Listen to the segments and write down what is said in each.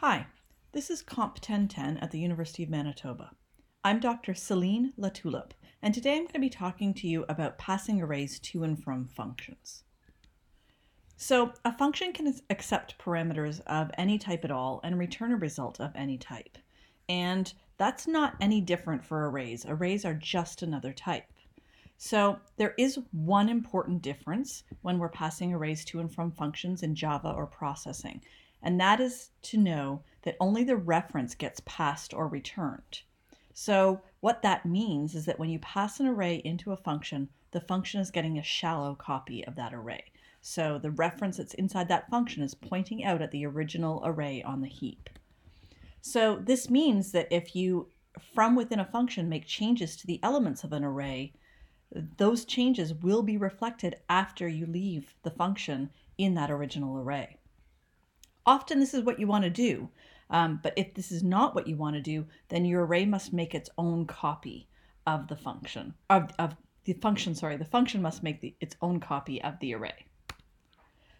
Hi, this is Comp 1010 at the University of Manitoba. I'm Dr. Celine Latulipe, and today I'm going to be talking to you about passing arrays to and from functions. So, a function can accept parameters of any type at all and return a result of any type. And that's not any different for arrays. Arrays are just another type. So, there is one important difference when we're passing arrays to and from functions in Java or processing, and that is to know that only the reference gets passed or returned. So, what that means is that when you pass an array into a function, the function is getting a shallow copy of that array. So, the reference that's inside that function is pointing out at the original array on the heap. So, this means that if you, from within a function, make changes to the elements of an array, those changes will be reflected after you leave the function in that original array. Often this is what you want to do. Um, but if this is not what you want to do, then your array must make its own copy of the function, of, of the function, sorry, the function must make the, its own copy of the array.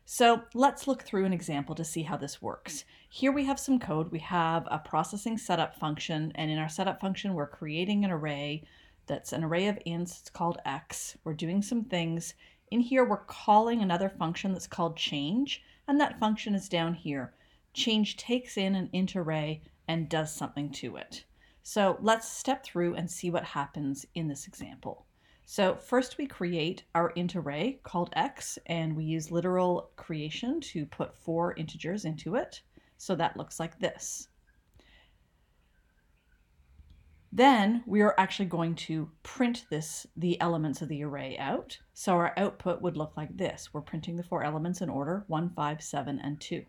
So let's look through an example to see how this works. Here we have some code. We have a processing setup function, and in our setup function, we're creating an array that's an array of ints. It's called x. We're doing some things. In here, we're calling another function that's called change and that function is down here. Change takes in an int array and does something to it. So let's step through and see what happens in this example. So first we create our int array called x and we use literal creation to put four integers into it. So that looks like this. Then we are actually going to print this, the elements of the array out. So our output would look like this. We're printing the four elements in order, one, five, seven, and two.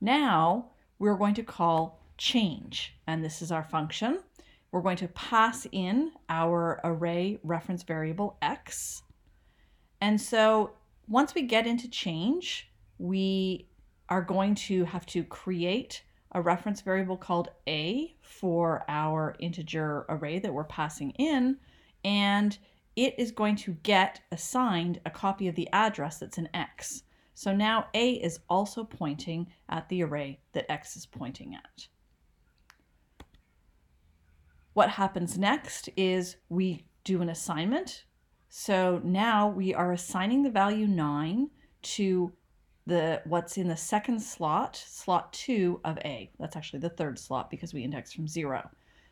Now we're going to call change, and this is our function. We're going to pass in our array reference variable x. And so once we get into change, we are going to have to create a reference variable called a for our integer array that we're passing in, and it is going to get assigned a copy of the address that's an x. So now a is also pointing at the array that x is pointing at. What happens next is we do an assignment. So now we are assigning the value 9 to the what's in the second slot, slot 2 of A. That's actually the third slot because we index from 0.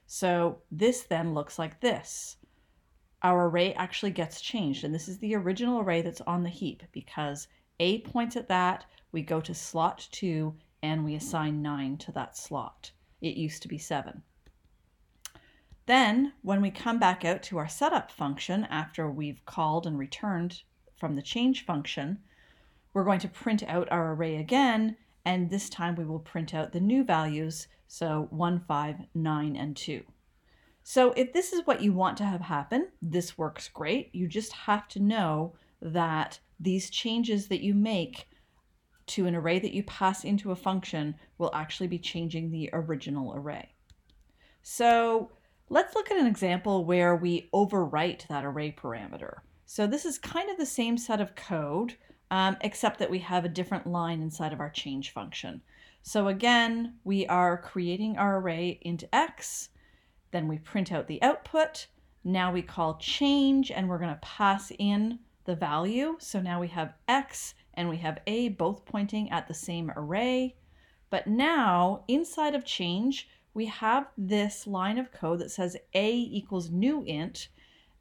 So this then looks like this. Our array actually gets changed, and this is the original array that's on the heap because A points at that, we go to slot 2, and we assign 9 to that slot. It used to be 7. Then, when we come back out to our setup function after we've called and returned from the change function, we're going to print out our array again, and this time we will print out the new values, so 1, 5, 9, and 2. So if this is what you want to have happen, this works great. You just have to know that these changes that you make to an array that you pass into a function will actually be changing the original array. So let's look at an example where we overwrite that array parameter. So this is kind of the same set of code, um, except that we have a different line inside of our change function. So again, we are creating our array into x, then we print out the output. Now we call change and we're going to pass in the value. So now we have x and we have a both pointing at the same array. But now inside of change, we have this line of code that says a equals new int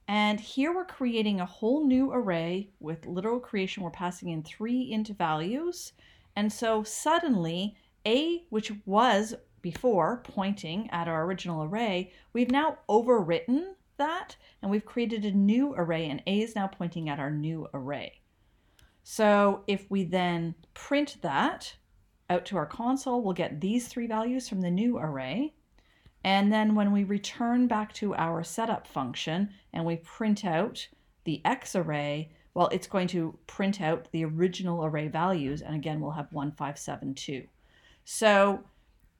and here we're creating a whole new array with literal creation. We're passing in three int values. And so suddenly A, which was before pointing at our original array, we've now overwritten that and we've created a new array and A is now pointing at our new array. So if we then print that out to our console, we'll get these three values from the new array. And then when we return back to our setup function and we print out the X array, well, it's going to print out the original array values. And again, we'll have 1572. So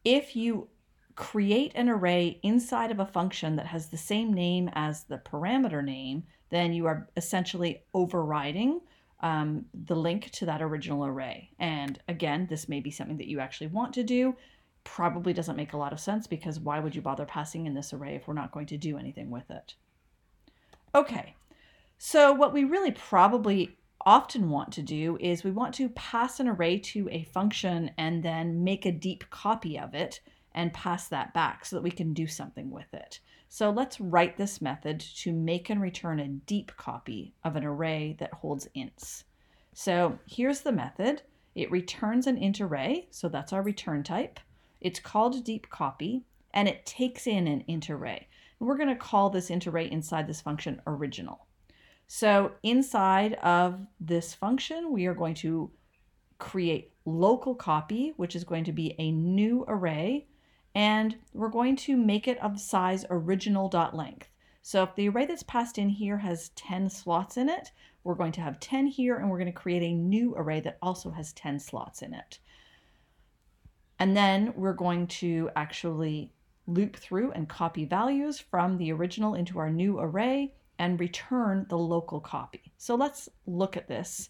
if you create an array inside of a function that has the same name as the parameter name, then you are essentially overriding um, the link to that original array. And again, this may be something that you actually want to do. Probably doesn't make a lot of sense because why would you bother passing in this array if we're not going to do anything with it? Okay, so what we really probably often want to do is we want to pass an array to a function and then make a deep copy of it and pass that back so that we can do something with it. So let's write this method to make and return a deep copy of an array that holds ints. So here's the method. It returns an int array, so that's our return type. It's called deep copy, and it takes in an int array. And we're going to call this int array inside this function original. So inside of this function, we are going to create local copy, which is going to be a new array and we're going to make it of size original.length. So if the array that's passed in here has 10 slots in it, we're going to have 10 here and we're going to create a new array that also has 10 slots in it. And then we're going to actually loop through and copy values from the original into our new array and return the local copy. So let's look at this.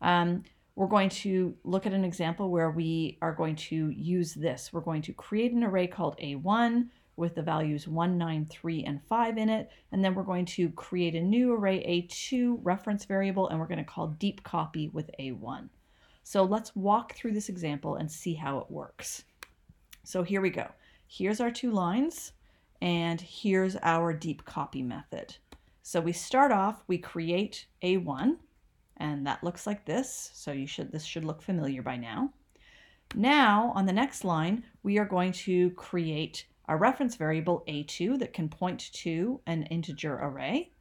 Um, we're going to look at an example where we are going to use this. We're going to create an array called A1 with the values 1, 9, 3, and 5 in it. And then we're going to create a new array A2 reference variable, and we're going to call deep copy with A1. So let's walk through this example and see how it works. So here we go. Here's our two lines, and here's our deep copy method. So we start off, we create A1, and that looks like this. So you should this should look familiar by now. Now on the next line, we are going to create a reference variable a2 that can point to an integer array.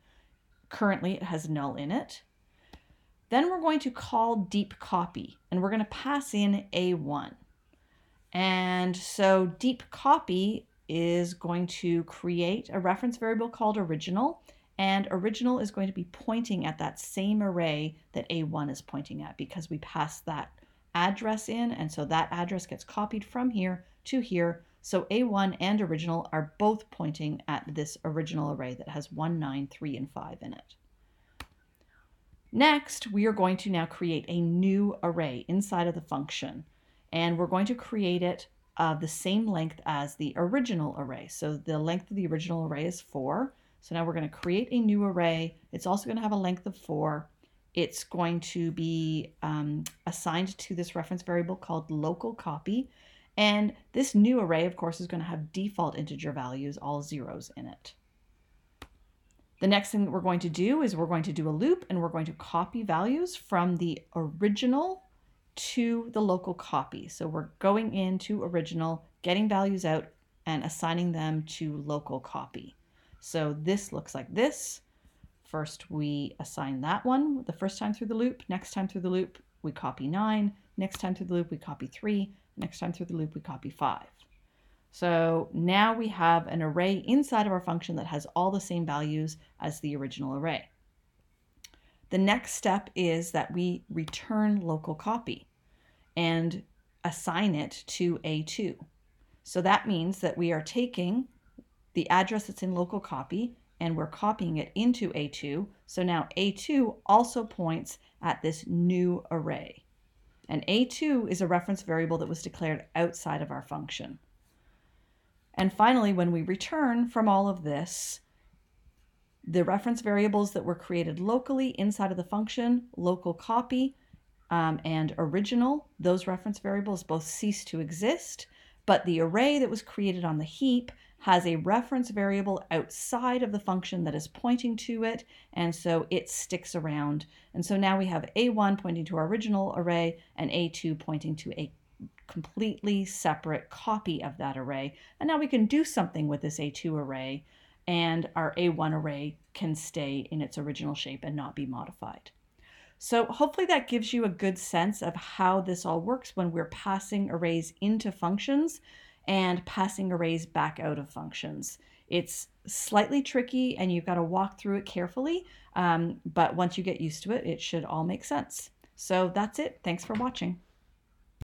Currently it has null in it. Then we're going to call deep copy and we're going to pass in a1. And so deep copy is going to create a reference variable called original and original is going to be pointing at that same array that A1 is pointing at because we passed that address in. And so that address gets copied from here to here. So A1 and original are both pointing at this original array that has 1, 9, 3, and 5 in it. Next, we are going to now create a new array inside of the function. And we're going to create it of the same length as the original array. So the length of the original array is 4. So now we're going to create a new array. It's also going to have a length of four. It's going to be um, assigned to this reference variable called local copy. And this new array, of course, is going to have default integer values, all zeros in it. The next thing that we're going to do is we're going to do a loop and we're going to copy values from the original to the local copy. So we're going into original, getting values out, and assigning them to local copy. So this looks like this. First, we assign that one the first time through the loop. Next time through the loop, we copy 9. Next time through the loop, we copy 3. Next time through the loop, we copy 5. So now we have an array inside of our function that has all the same values as the original array. The next step is that we return local copy and assign it to A2. So that means that we are taking the address that's in local copy, and we're copying it into A2. So now A2 also points at this new array. And A2 is a reference variable that was declared outside of our function. And finally, when we return from all of this, the reference variables that were created locally inside of the function, local copy um, and original, those reference variables both cease to exist, but the array that was created on the heap has a reference variable outside of the function that is pointing to it, and so it sticks around. And so now we have A1 pointing to our original array and A2 pointing to a completely separate copy of that array. And now we can do something with this A2 array, and our A1 array can stay in its original shape and not be modified. So hopefully that gives you a good sense of how this all works when we're passing arrays into functions and passing arrays back out of functions. It's slightly tricky and you've got to walk through it carefully, um, but once you get used to it, it should all make sense. So that's it. Thanks for watching.